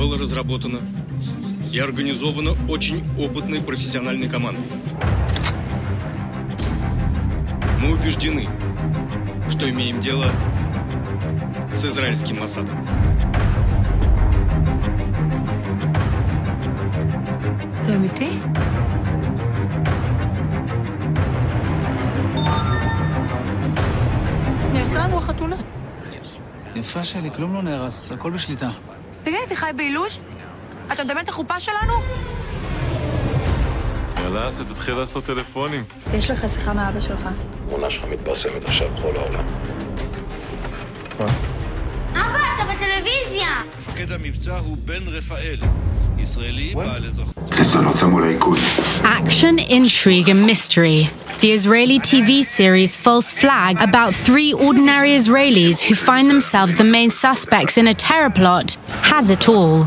было разработано и организовано очень опытной профессиональной командой. Мы убеждены, что имеем дело с израильским Масадом. זה אמיתי? נהרסה לנו החתונה. יפה שלי, כלום לא נהרס, הכל בשליטה. תגיד, אתה חי באילוז'? אתה מדמיין את החופה שלנו? יאללה, אסה, תתחיל לעשות טלפונים. יש לך שיחה מאבא שלך. התמונה שלך מתפרסמת עכשיו בכל העולם. אבא, אתה בטלוויזיה! מפקד המבצע הוא בן רפאל, ישראלי בעל אזרחות. לשנות שמאל העיכול. Action, intrigue, and mystery. The Israeli TV series False Flag about three ordinary Israelis who find themselves the main suspects in a terror plot has it all.